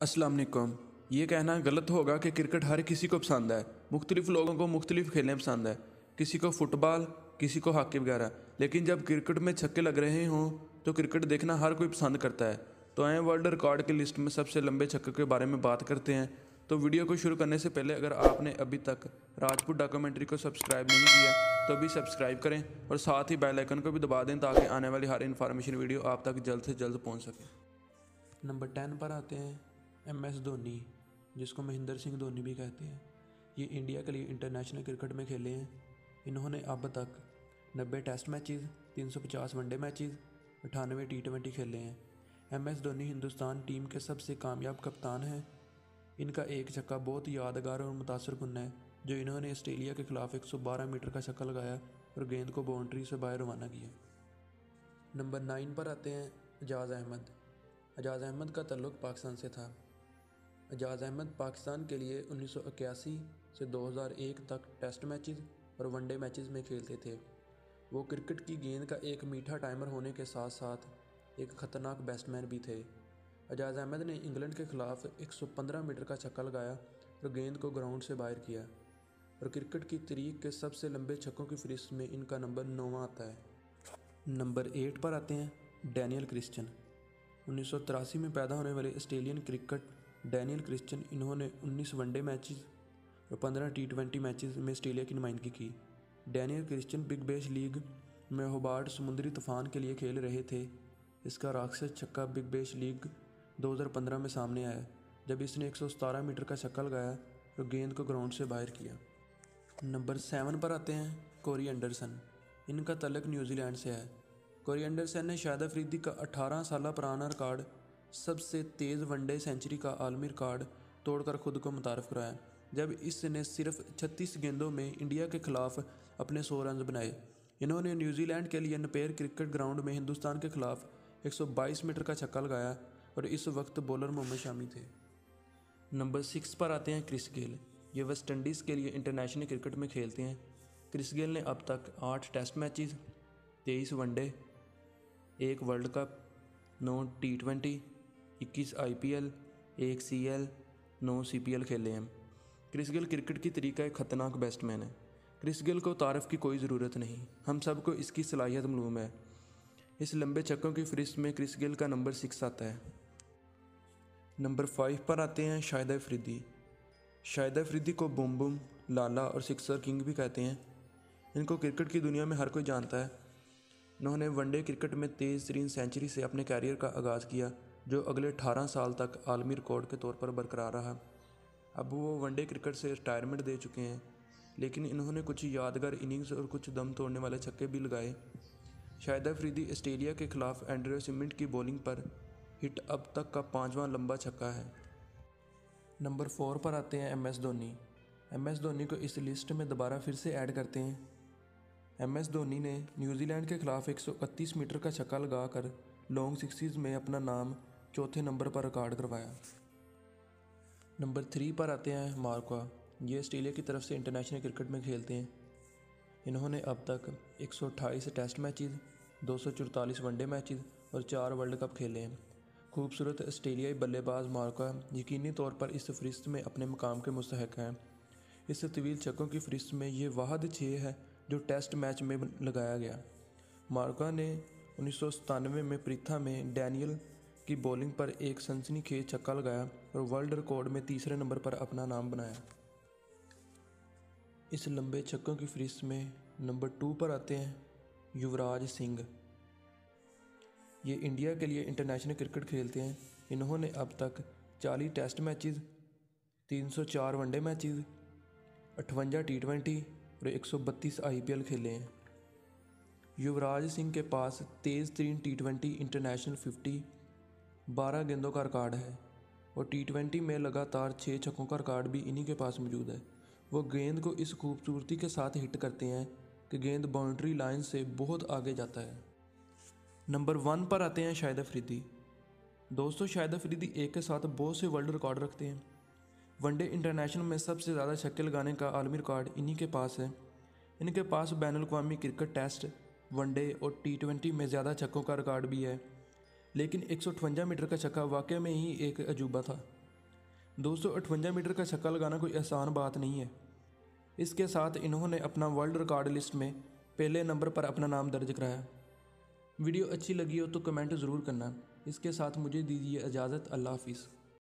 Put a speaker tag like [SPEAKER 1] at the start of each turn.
[SPEAKER 1] वालेकुम ये कहना गलत होगा कि क्रिकेट हर किसी को पसंद है। मुख्तलिफ़ लोगों को मुख्तलिफ़ खेलें पसंद है। किसी को फुटबॉल, किसी को हॉकी वगैरह। लेकिन जब क्रिकेट में छक्के लग रहे हों तो क्रिकेट देखना हर कोई पसंद करता है। तो आए वर्ल्ड रिकॉर्ड की लिस्ट में सबसे लंबे छक्के के बारे में बात करते हैं। तो वीडियो को शुरू करने से पहले अगर आपने अभी तक राजपूत डॉक्यूमेंट्री को सब्सक्राइब नहीं किया तो अभी सब्सक्राइब करें और साथ ही बेल आइकन को भी दबा दें ताकि आने वाली हर इन्फॉर्मेशन वीडियो आप तक जल्द से जल्द पहुँच सके। नंबर टेन पर आते हैं। एम एस धोनी, जिसको महेंद्र सिंह धोनी भी कहते हैं, ये इंडिया के लिए इंटरनेशनल क्रिकेट में खेले हैं। इन्होंने अब तक नब्बे test matches 350 one day matches अठानवे टी ट्वेंटी खेले हैं। M S Dhoni Hindustan team के सबसे कामयाब कप्तान हैं। इनका एक छक्का बहुत यादगार और मुतासर कन है, जो इन्होंने ऑस्ट्रेलिया के खिलाफ 112 मीटर का छक्का लगाया और गेंद को बाउंड्री से बाहर रवाना किया। नंबर नाइन पर आते हैं एजाज़ अहमद। एजाज़ अहमद का तल्लुक़ पाकिस्तान से था। एजाज़ अहमद पाकिस्तान के लिए 1981 से 2001 तक टेस्ट मैचेस और वनडे मैचेस में खेलते थे। वो क्रिकेट की गेंद का एक मीठा टाइमर होने के साथ साथ एक ख़तरनाक बैट्समैन भी थे। एजाज़ अहमद ने इंग्लैंड के ख़िलाफ़ 115 मीटर का छक्का लगाया और गेंद को ग्राउंड से बाहर किया। और क्रिकेट की तरीक के सबसे लंबे छक्कों की फहरिस्त में इनका नंबर नौवा आता है। नंबर एट पर आते हैं डैनियल क्रिश्चियन उन्नीस में पैदा होने वाले ऑस्ट्रेलियन क्रिकेट डैनियल क्रिश्चियन इन्होंने 19 वनडे मैचेस और 15 टी ट्वेंटी मैचेस में ऑस्ट्रेलिया की नुमाइंदगी की। Daniel Christian Big Bash League में होबार्ट समुद्री तूफ़ान के लिए खेल रहे थे। इसका राक्षस छक्का बिग बैश लीग 2015 में सामने आया, जब इसने एक मीटर का छक्का लगाया और गेंद को ग्राउंड से बाहर किया। नंबर सेवन पर आते हैं कोरी एंडरसन। इनका तलक न्यूजीलैंड से है। कोरी एंडरसन ने शायद अफरीदी का 18 साल पुराना रिकॉर्ड सबसे तेज़ वनडे सेंचुरी का आलमी रिकॉर्ड तोड़कर खुद को मुतारफ़ कराया, जब इसने सिर्फ़ 36 गेंदों में इंडिया के खिलाफ अपने सौ रन बनाए। इन्होंने न्यूजीलैंड के लिए नपेयर क्रिकेट ग्राउंड में हिंदुस्तान के खिलाफ 122 मीटर का छक्का लगाया और इस वक्त बॉलर मोहम्मद शामी थे। नंबर सिक्स पर आते हैं क्रिस गेल। ये वेस्ट इंडीज़ के लिए इंटरनेशनल क्रिकेट में खेलते हैं। क्रिस गेल ने अब तक आठ टेस्ट मैचेस, तेईस वनडे, एक वर्ल्ड कप, नौ टी ट्वेंटी इक्कीस आई पी एल एक सी एल नौ सी पी एल खेले हैं। क्रिस गिल क्रिकेट की तरीका एक ख़तरनाक बैट्समैन है। क्रिस गिल को तारफ़ की कोई ज़रूरत नहीं। हम सबको इसकी सलाहियत मलूम है। इस लंबे चक्कों की फहरिस्त में क्रिस गिल का नंबर सिक्स आता है। नंबर फाइव पर आते हैं शाहिद अफरीदी। शाहिद अफरीदी को बुम बुम, लाला और सिक्सर किंग भी कहते हैं। इनको क्रिकेट की दुनिया में हर कोई जानता है। इन्होंने वनडे क्रिकेट में तेज़ तरीन सेंचुरी से अपने कैरियर का आगाज़ किया। जो अगले 18 साल तक आलमी रिकॉर्ड के तौर पर बरकरार रहा। अब वो वनडे क्रिकेट से रिटायरमेंट दे चुके हैं, लेकिन इन्होंने कुछ यादगार इनिंग्स और कुछ दम तोड़ने वाले छक्के भी लगाए। शायद अफरीदी ऑस्ट्रेलिया के खिलाफ एंड्रियो सिमेंट की बॉलिंग पर हिट अब तक का पाँचवा लंबा छक्का है। नंबर फोर पर आते हैं M S Dhoni. M S Dhoni को इस लिस्ट में दोबारा फिर से ऐड करते हैं। एम एस धोनी ने न्यूजीलैंड के खिलाफ एक सौ इकतीस मीटर का छक्का लगाकर लॉन्ग सिक्सीज में अपना नाम चौथे नंबर पर रिकॉर्ड करवाया। नंबर थ्री पर आते हैं मार्का ये ऑस्ट्रेलिया की तरफ़ से इंटरनेशनल क्रिकेट में खेलते हैं। इन्होंने अब तक 128 टेस्ट मैचेस दो वनडे मैचेस और चार वर्ल्ड कप खेले हैं। खूबसूरत ऑस्ट्रेलियाई बल्लेबाज मार्का यकीनी तौर पर इस फहरिस्त में अपने मुकाम के मुस्तक हैं। इस तवील चक्कों की फहरिस्त में ये वाहद छः है जो टेस्ट मैच में लगाया गया। मार्का ने उन्नीस सौ सतानवे में प्रीथा में डैनियल की बॉलिंग पर एक सनसनीखेज छक्का लगाया और वर्ल्ड रिकॉर्ड में तीसरे नंबर पर अपना नाम बनाया। इस लंबे छक्कों की फहरिस्त में नंबर टू पर आते हैं युवराज सिंह। ये इंडिया के लिए इंटरनेशनल क्रिकेट खेलते हैं। इन्होंने अब तक 40 test matches 304 one day matches अठवंजा T twenty और 132 आईपीएल खेले हैं। युवराज सिंह के पास तेज़ तरीन टी ट्वेंटी इंटरनेशनल फिफ्टी बारह गेंदों का रिकॉर्ड है और टी ट्वेंटी में लगातार छः छक्कों का रिकॉर्ड भी इन्हीं के पास मौजूद है। वो गेंद को इस खूबसूरती के साथ हिट करते हैं कि गेंद बाउंड्री लाइन से बहुत आगे जाता है। नंबर वन पर आते हैं शाहिद अफरीदी। दोस्तों, शाहिद अफरीदी एक के साथ बहुत से वर्ल्ड रिकॉर्ड रखते हैं। वनडे इंटरनेशनल में सबसे ज़्यादा छक्के लगाने का आलमी रिकॉर्ड इन्हीं के पास है। इनके पास बैन अवी क्रिकेट टेस्ट, वनडे और टी ट्वेंटी में ज़्यादा छक्कों का रिकॉर्ड भी है। लेकिन एक मीटर का छक्का वाकई में ही एक अजूबा था। दो मीटर का छक्का लगाना कोई आसान बात नहीं है। इसके साथ इन्होंने अपना वर्ल्ड रिकॉर्ड लिस्ट में पहले नंबर पर अपना नाम दर्ज कराया। वीडियो अच्छी लगी हो तो कमेंट ज़रूर करना। इसके साथ मुझे दीजिए इजाज़त, अल्लाह हाफिज़।